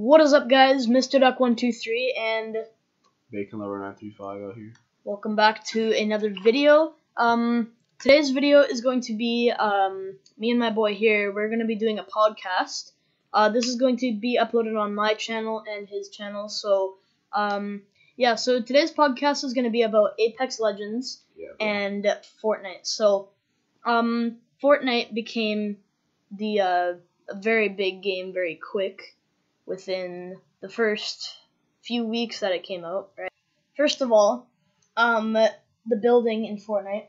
What is up, guys? Mr. Duck123, and Bacon Lover 935 out here. welcome back to another video. Um, today's video is going to be um, me and my boy here. We're going to be doing a podcast. Uh, this is going to be uploaded on my channel and his channel. So, um, yeah, so today's podcast is going to be about Apex Legends Yeah. and Fortnite. So, um, Fortnite became the uh, very big game very quick within the first few weeks that it came out. Right. First of all, um, the building in Fortnite.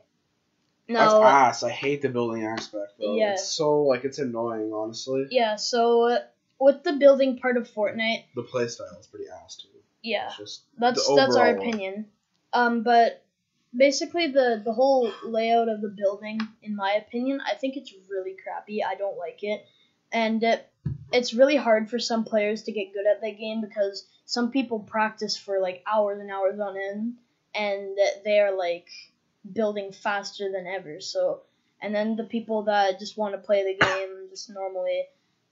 No, That's ass. I hate the building aspect though. Yeah. It's so like it's annoying, honestly. yeah. So with the building part of Fortnite, The playstyle is pretty ass too. yeah, It's just that's that's our opinion. Um, but basically the the whole layout of the building, in my opinion, I think it's really crappy. I don't like it, and it, it's really hard for some players to get good at that game because some people practice for like hours and hours on end, and they are like building faster than ever. So, and then the people that just want to play the game just normally,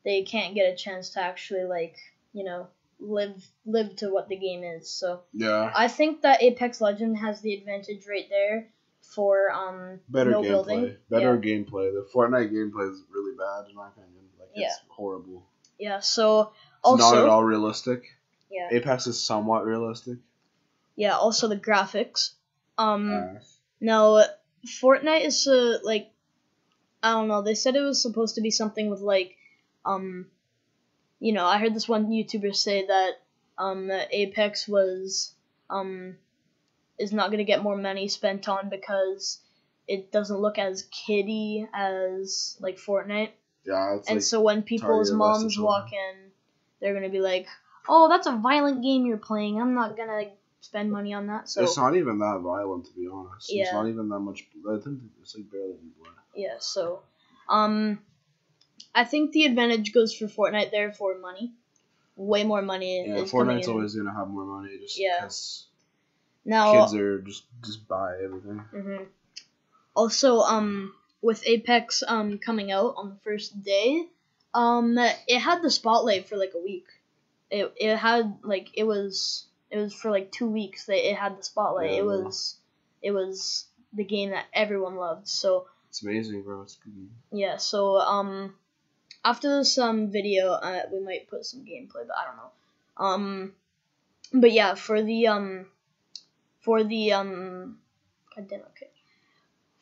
they can't get a chance to actually like you know live live to what the game is. So. yeah. I think that Apex Legend has the advantage right there for um Better no gameplay. building. Better Yeah. gameplay. The Fortnite gameplay is really bad in my opinion. It's horrible. Yeah, so It's also not at all realistic. yeah, Apex is somewhat realistic. yeah, also the graphics. Um Ass. now Fortnite is uh, like I don't know, they said it was supposed to be something with like um you know, I heard this one YouTuber say that um that Apex was um is not going to get more money spent on because it doesn't look as kiddie as like Fortnite. Yeah, it's and like so when people's targeted less to moms walk in, they're gonna be like, "Oh, that's a violent game you're playing. I'm not gonna spend money on that." So it's not even that violent to be honest. Yeah. It's not even that much I think it's like barely any blood. yeah, so um, I think the advantage goes for Fortnite there for money. Way more money Yeah, Fortnite's always gonna have more money just Yeah. because now. kids are just just buy everything. Mm-hmm. Also, um, with Apex um coming out on the first day, um, it had the spotlight for like a week. It it had like it was it was for like two weeks that it had the spotlight. Yeah, it was it was the game that everyone loved. So It's amazing, bro. It's good. yeah. So um, after this um video, uh, we might put some gameplay, but I don't know. Um, but yeah, for the um, for the um, God damn, okay.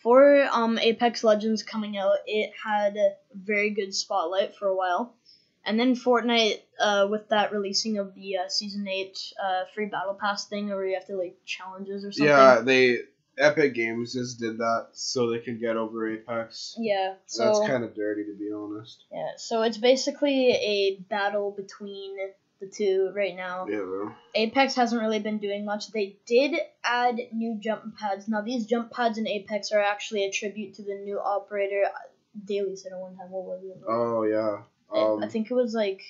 For um Apex Legends coming out, it had a very good spotlight for a while, and then Fortnite, uh, with that releasing of the uh, season eight uh free battle pass thing, where you have to like challenges or something. Yeah, they Epic Games just did that so they could get over Apex. Yeah. So That's kind of dirty, to be honest. Yeah, so it's basically a battle between the two right now. Yeah, bro. Apex hasn't really been doing much. They did add new jump pads. Now these jump pads in Apex are actually a tribute to the new operator. Daily said at one time. What was it? Oh yeah. I- Um, I think it was like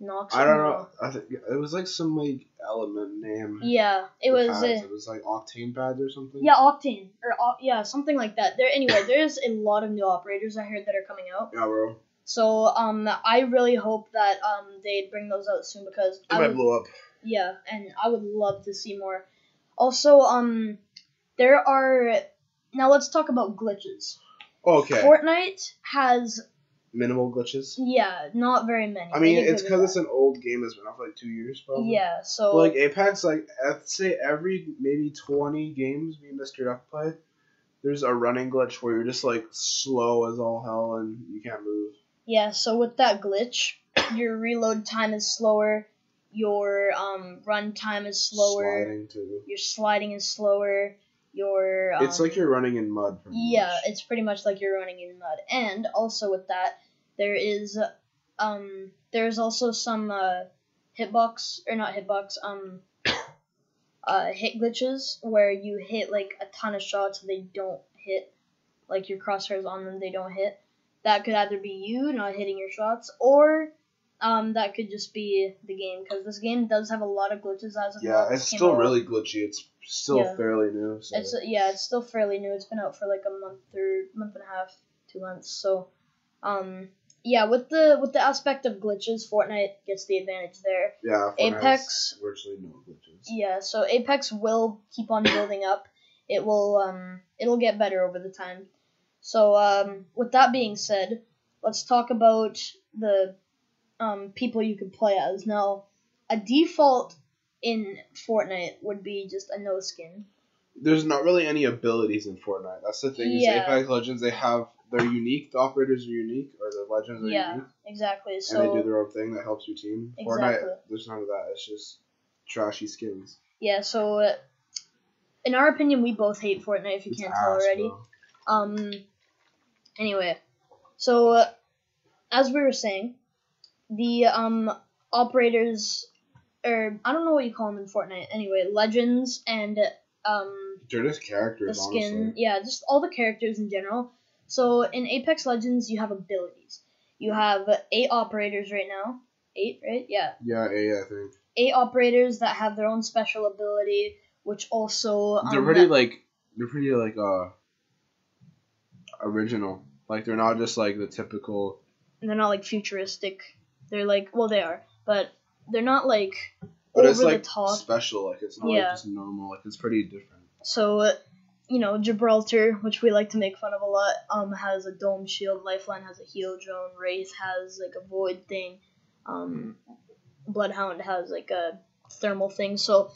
Nox. I don't know. I think it was like some like element name. Yeah, it was. pads. Uh, It was like octane pads or something. yeah, Octane or yeah, something like that. There anyway. There's a lot of new operators I heard that are coming out. Yeah, bro. So um, I really hope that um they bring those out soon because It I might would, blow up. Yeah, and I would love to see more. Also, um, there are now let's talk about glitches. Okay. Fortnite has Minimal glitches. yeah, not very many. I mean, it's because it's an old game that's been out for like two years, probably. yeah. So But, like Apex, like I'd say every maybe twenty games me and Mr. Duck play, there's a running glitch where you're just like slow as all hell and you can't move. Yeah, so with that glitch, your reload time is slower, your um run time is slower, Sliding too. your sliding is slower, your um, it's like you're running in mud. Yeah, much. it's pretty much like you're running in mud. And also with that, there is um there's also some uh hitbox or not hitbox, um uh hit glitches where you hit like a ton of shots and they don't hit like your crosshairs on them they don't hit. That could either be you not hitting your shots or um that could just be the game because this game does have a lot of glitches as of Yeah, it's still out- really glitchy. It's still Yeah. fairly new. So. it's yeah, it's still fairly new. It's been out for like a month or month and a half, two months. So, um, yeah, with the with the aspect of glitches, Fortnite gets the advantage there. Yeah. Fortnite Apex- Virtually no glitches. Yeah, so Apex will keep on building up. It will um it'll get better over the time. So um with that being said, let's talk about the um people you can play as. Now, a default in Fortnite would be just a no skin. There's not really any abilities in Fortnite. That's the thing. Is Yeah. Apex Legends they have they're unique. The operators are unique, or the legends are Yeah, unique, Exactly. and they do their own thing that helps your team. Exactly. Fortnite, there's none of that. It's just trashy skins. yeah, so uh, in our opinion, we both hate Fortnite. If you It's can't tell already. bro. Um. Anyway, so uh, as we were saying, the um operators, or I don't know what you call them in Fortnite. Anyway, legends and um They're just characters. the skin, honestly. yeah, just all the characters in general. So in Apex Legends, you have abilities. You have eight operators right now. Eight, right? Yeah, Yeah, yeah, I think eight operators that have their own special ability, which also um, they're pretty like they're pretty like uh original. Like they're not just like the typical. they're not like futuristic. They're like well they are, but they're not like But over it's the top. special. Like it's not Yeah. like just normal. Like it's pretty different. So uh, you know Gibraltar, which we like to make fun of a lot, um has a dome shield. Lifeline has a heal drone. Wraith has like a void thing. Um, Bloodhound has like a thermal thing. So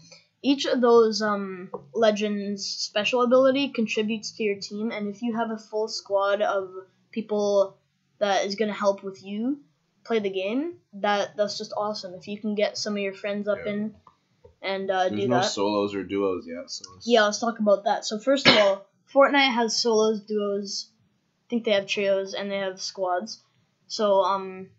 each of those um legends special ability contributes to your team, and if you have a full squad of people that is gonna help with you play the game, that that's just awesome. If you can get some of your friends up Yeah. in and uh, There's do no that. solos or duos yet, so Yeah, let's talk about that. So first of all, Fortnite has solos, duos. I think they have trios and they have squads. So um,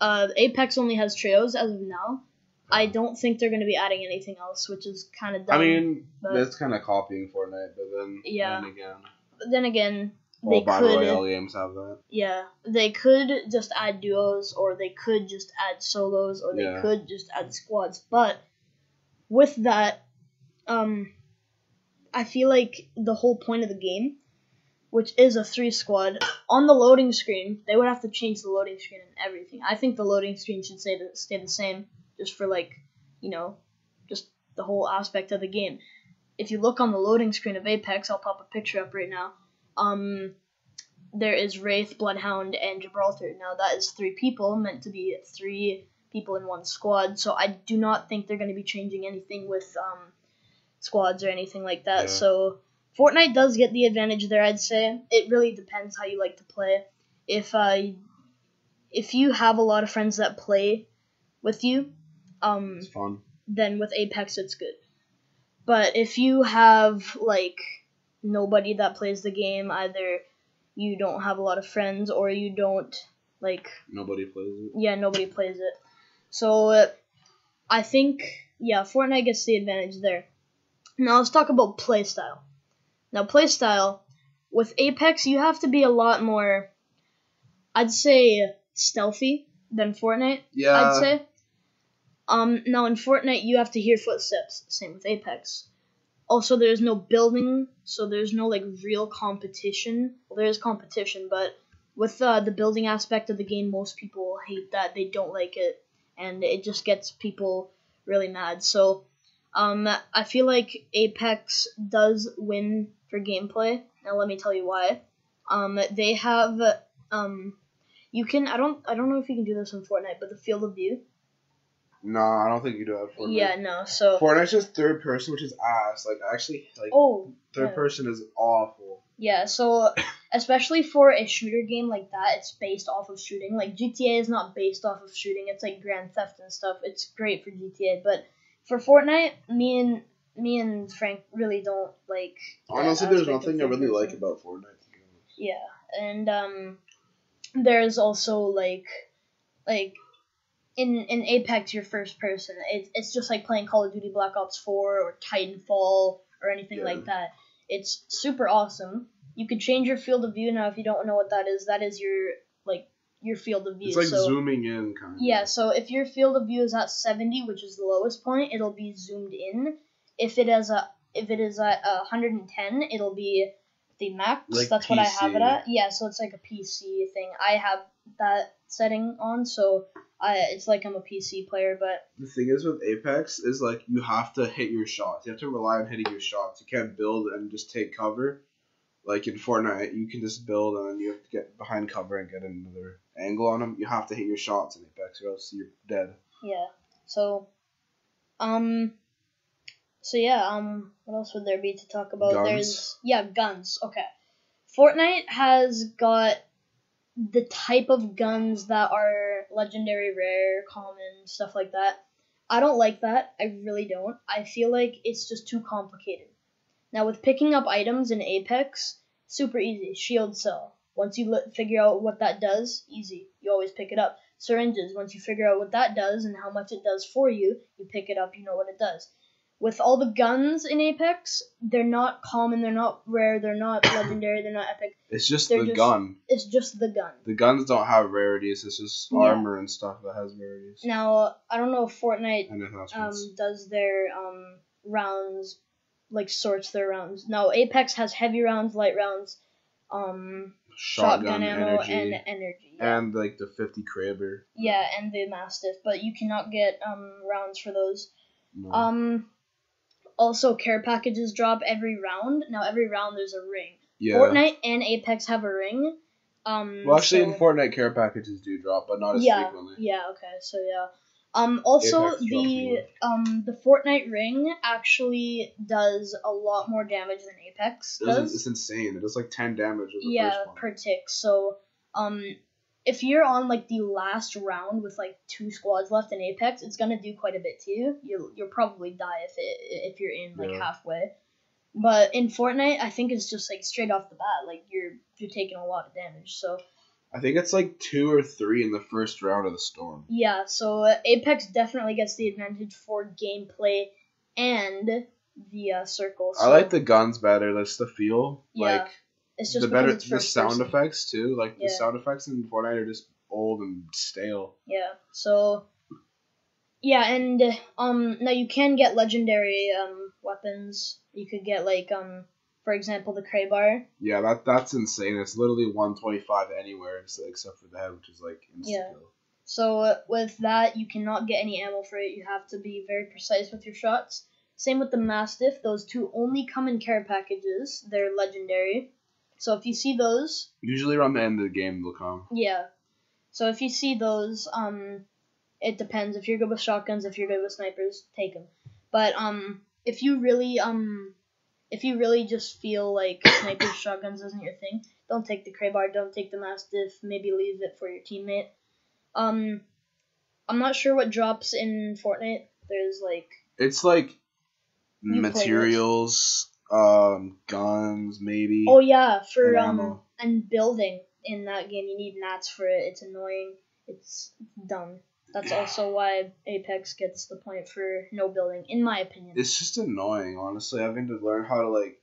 uh, Apex only has trios as of now. I don't think they're gonna be adding anything else, which is kind of dumb. I mean, that's kind of copying Fortnite, but then Yeah. then again, But then again, all they battle could. royale games have that. Yeah, they could just add duos, or they could just add solos, or they Yeah. could just add squads. But with that, um, I feel like the whole point of the game, which is a three squad, on the loading screen, they would have to change the loading screen and everything. I think the loading screen should stay the, stay the same, just for like, you know, just the whole aspect of the game. If you look on the loading screen of Apex, I'll pop a picture up right now. Um, there is Wraith, Bloodhound, and Gibraltar. Now that is three people, meant to be three people in one squad. So I do not think they're going to be changing anything with um, squads or anything like that. Yeah. So Fortnite does get the advantage there. I'd say it really depends how you like to play. If uh, if you have a lot of friends that play with you, um, It's fun. then with Apex it's good. But if you have like nobody that plays the game, either you don't have a lot of friends or you don't like Nobody plays it. yeah, nobody plays it. So uh, I think yeah, Fortnite gets the advantage there. Now let's talk about playstyle. Now playstyle with Apex, you have to be a lot more I'd say stealthy than Fortnite. Yeah. I'd say. Um, now in Fortnite, you have to hear footsteps. Same with Apex. Also, there's no building, so there's no like real competition. Well, there is competition, but with uh, the building aspect of the game, most people hate that. They don't like it, and it just gets people really mad. So, um, I feel like Apex does win for gameplay. Now, let me tell you why. Um, they have um, you can I don't I don't know if you can do this in Fortnite, but the field of view. No, I don't think you do that. Fortnite. Yeah, no. So Fortnite's just third person, which is ass. Like actually, like oh third yeah. person is awful. yeah. So especially for a shooter game like that, it's based off of shooting. Like GTA is not based off of shooting. It's like Grand Theft and stuff. It's great for GTA, but for Fortnite, me and me and Frank really don't like. Honestly, there's nothing I really like about Fortnite. To be honest. Yeah, and um, there's also like, like, in in Apex, you're first person. It's it's just like playing Call of Duty Black Ops Four or Titanfall or anything Yeah. like that. It's super awesome. You could change your field of view now. If you don't know what that is, that is your like your field of view. It's like so zooming in, kind of. yeah, so if your field of view is at 70, which is the lowest point, it'll be zoomed in. If it is a if it is at uh, 110, it'll be the max. Like that's what I have it at. Yeah, so it's like a PC thing. I have that setting on, so I it's like I'm a PC player, but The thing is with Apex is like you have to hit your shots. You have to rely on hitting your shots. You can't build and just take cover. Like in Fortnite, you can just build and then you have to get behind cover and get another angle on them. You have to hit your shots in Apex, or else you're dead. yeah. So, um, so yeah. Um, what else would there be to talk about? Guns. There's yeah, guns. Okay, Fortnite has got the type of guns that are legendary, rare, common, stuff like that. I don't like that. I really don't. I feel like it's just too complicated. Now with picking up items in Apex, super easy. Shield cell. Once you figure out what that does, easy. You always pick it up. Syringes. Once you figure out what that does and how much it does for you, you pick it up. You know what it does. With all the guns in Apex, they're not common. They're not rare. They're not legendary. They're not epic. It's just They're the just- gun. It's just the gun. The guns don't have rarities. It's just Yeah. armor and stuff that has rarities. Now I don't know if Fortnite um, does their um, rounds, like sorts their rounds. Now Apex has heavy rounds, light rounds, um, shotgun, ammo, energy, and energy. Yeah. and like the 50 Kraber. yeah, and the Mastiff, but you cannot get um, rounds for those. No. Um, also, care packages drop every round. Now every round there's a ring. yeah. Fortnite and Apex have a ring. Um, Well, actually, in Fortnite, care packages do drop, but not as yeah, frequently. yeah, okay, so yeah. Um, also Apex the um the Fortnite ring actually does a lot more damage than Apex does. It's insane. It does like 10 damage yeah, first one. per tick. So um, if you're on like the last round with like two squads left in Apex, it's gonna do quite a bit to you. You'll you'll probably die if it if you're in like Yeah. halfway. But in Fortnite, I think it's just like straight off the bat, like you're you're taking a lot of damage. So I think it's like two or three in the first round of the storm. Yeah, so uh, Apex definitely gets the advantage for gameplay and the uh, circle. I like the guns better. That's the feel. Yeah, like it's just the better the sound person. effects too. Like Yeah. the sound effects in Fortnite are just old and stale. Yeah, so yeah, and um, now you can get legendary um weapons. You could get like um, for example, the Kraber. Yeah, that that's insane. It's literally 125 anywhere except for the head, which is like insta Yeah. kill. So uh, with that, you cannot get any ammo for it. You have to be very precise with your shots. Same with the Mastiff. Those two only come in care packages. They're legendary. So if you see those, Usually around the end of the game they'll come. Yeah. So if you see those, um, it depends. If you're good with shotguns, if you're good with snipers, take them. But um, if you really um, if you really just feel like snipers, shotguns isn't your thing, don't take the Kraber. Don't take the Mastiff. Maybe leave it for your teammate. Um, I'm not sure what drops in Fortnite. There's like It's like You play this. materials, um, guns, maybe. oh yeah for And um and building in that game you need mats for it. It's annoying. It's dumb. That's also why Apex gets the point for no building, in my opinion. It's just annoying, honestly. Having to learn how to like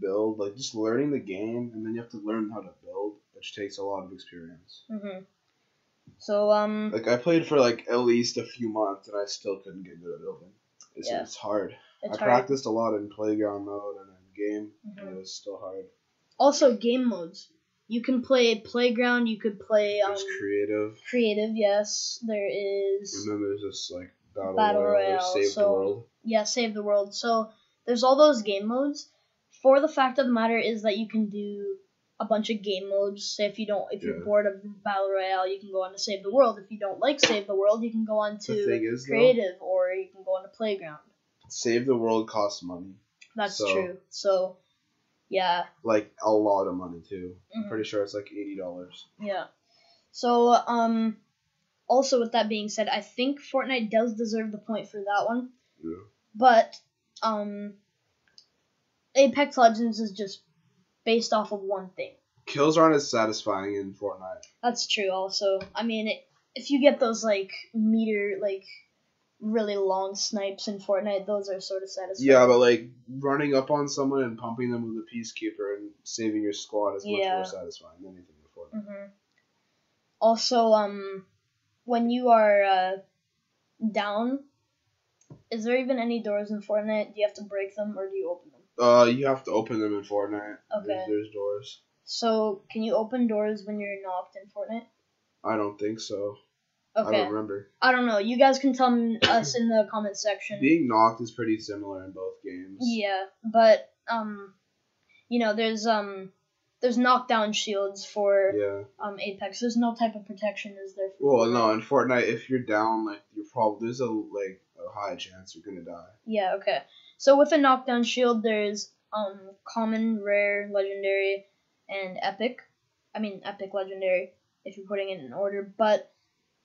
build, like just learning the game, and then you have to learn how to build, which takes a lot of experience. hmm So um Like I played for like at least a few months, and I still couldn't get good at building. It's, Yeah. it's hard. It's I hard. practiced a lot in playground mode and in game, Mhm. and it was still hard. Also game modes. You can play playground. You could play um There's creative, creative. Yes, there is. and then there's this like battle, Battle royale, Royale, save the world. yeah, save the world. So there's all those game modes. For the fact of the matter is that you can do a bunch of game modes. Say if you don't, if you're bored of battle royale, you can go on to save the world. If you don't like save the world, you can go on to is, though, creative, or you can go on to playground. Save the world costs money, That's So- true. So, yeah, like a lot of money too. mhm, Pretty sure it's like eighty dollars. yeah. So, um, also with that being said, I think Fortnite does deserve the point for that one. Yeah. But um, Apex Legends is just based off of one thing. Kills aren't as satisfying in Fortnite. That's true. Also, I mean, it, if you get those like meter like really long snipes in Fortnite, those are sort of satisfying. Yeah, but like running up on someone and pumping them with a peacekeeper and saving your squad is much more satisfying than anything in Fortnite. hmm Also, um, when you are uh, down, is there even any doors in Fortnite? Do you have to break them or do you open them? Uh, you have to open them in Fortnite. Okay. There's, there's doors. So can you open doors when you're knocked in Fortnite? I don't think so. I Okay. don't remember. I don't know. You guys can tell us in the comment section. Being knocked is pretty similar in both games. Yeah, but um, you know, there's um, there's knockdown shields for Yeah. um Apex. There's no type of protection, is there? Well, no, in Fortnite, if you're down, like you're probably there's a like a high chance you're gonna die. Yeah. Okay. So with a knockdown shield, there's um common, rare, legendary, and epic. I mean, epic, legendary, if you're putting it in order. But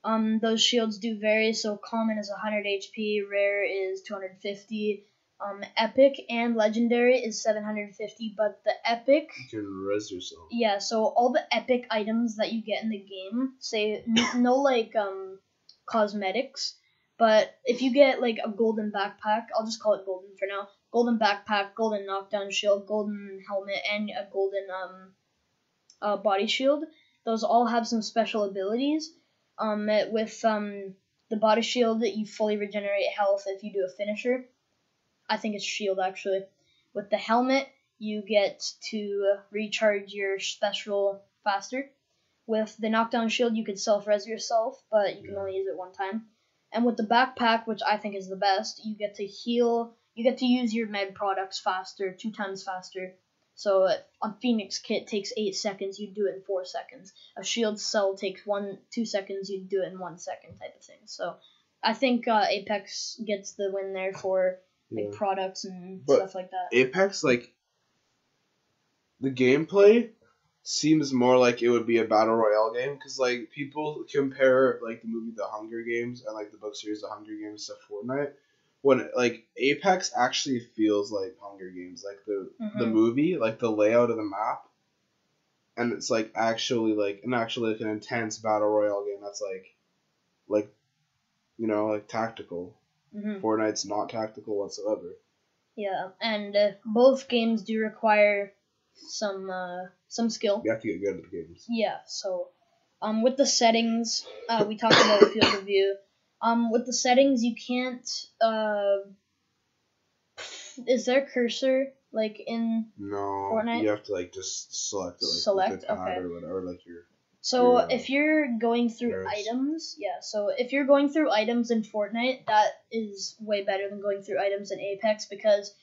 um, those shields do vary. So common is 100 HP, rare is 250. Um, epic and legendary is 750, but the epic You can res yourself. Yeah, so all the epic items that you get in the game, say n- no like um cosmetics, but if you get like a golden backpack, I'll just call it golden for now. Golden backpack, golden knockdown shield, golden helmet, and a golden um uh, body shield. Those all have some special abilities. Um, with um the body shield, you fully regenerate health if you do a finisher. I think it's shield actually. With the helmet, you get to recharge your special faster. With the knockdown shield, you could self res yourself, but you can only use it one time. And with the backpack, which I think is the best, you get to heal. You get to use your med products faster, two times faster. So on Phoenix Kit takes eight seconds, you do it in four seconds. A shield cell takes one two seconds, you do it in one second type of thing. So I think uh, Apex gets the win there for like Yeah. products and But- stuff like that. Apex, like the gameplay seems more like it would be a battle royale game because like people compare like the movie The Hunger Games and like the book series The Hunger Games to Fortnite. When like Apex actually feels like Hunger Games, like the the Mhm. movie, like the layout of the map, and it's like actually like an actually like an intense battle royale game that's like like you know like tactical. Mhm. Fortnite's not tactical whatsoever. Yeah, and uh, both games do require some uh, some skill. You have to get good at the games. Yeah, so um, with the settings, uh, we talked about the field of view. Um, with the settings, you can't. Uh, is there cursor like in? No, Fortnite? you have to like just select it like Select, okay. or whatever, like your So Yeah. if you're going through items, yeah. So if you're going through items in Fortnite, that is way better than going through items in Apex because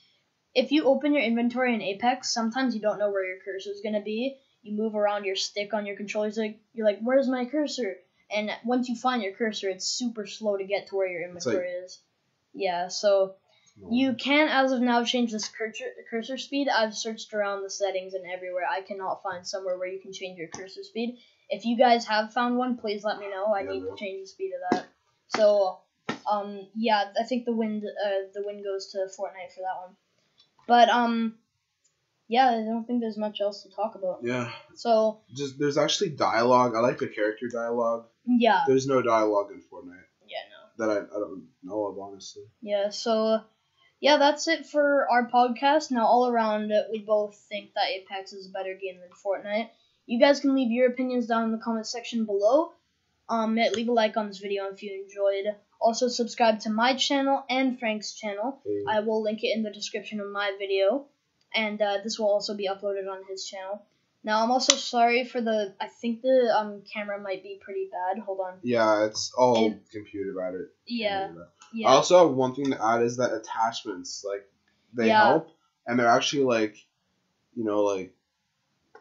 if you open your inventory in Apex, sometimes you don't know where your cursor is gonna be. You move around your stick on your controllers, like you're like, "Where's my cursor?" And once you find your cursor, it's super slow to get to where your It's like- inventory is. Yeah, so you can, as of now, change this cursor cursor speed. I've searched around the settings and everywhere. I cannot find somewhere where you can change your cursor speed. If you guys have found one, please let me know. I Yeah, need bro. to change the speed of that. So, um, yeah, I think the wind, uh, the win goes to Fortnite for that one. But um, yeah, I don't think there's much else to talk about. Yeah, So just there's actually dialogue. I like the character dialogue. yeah, There's no dialogue in Fortnite yeah, no. that I, I don't know of honestly. Yeah, so yeah, that's it for our podcast. Now, all around, we both think that Apex is a better game than Fortnite. You guys can leave your opinions down in the comment section below. Um, leave a like on this video if you enjoyed. Also, subscribe to my channel and Frank's channel. Hey, I will link it in the description of my video, and uh, this will also be uploaded on his channel. Now, I'm also sorry for the. I think the um camera might be pretty bad. Hold on. yeah, it's all And- computer about it. Yeah, I yeah. also have one thing to add is that attachments like they Yeah. help and they're actually like you know like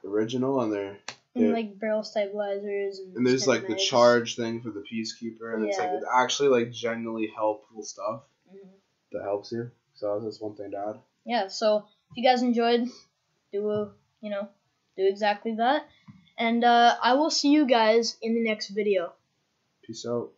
original and they're and like barrel stabilizers and. and there's like the charge thing for the peacekeeper and it's like it's actually like genuinely helpful stuff Mhm. that helps you. So that's just one thing to add. yeah so if you guys enjoyed do a, you know do exactly that and uh, i will see you guys in the next video Peace out.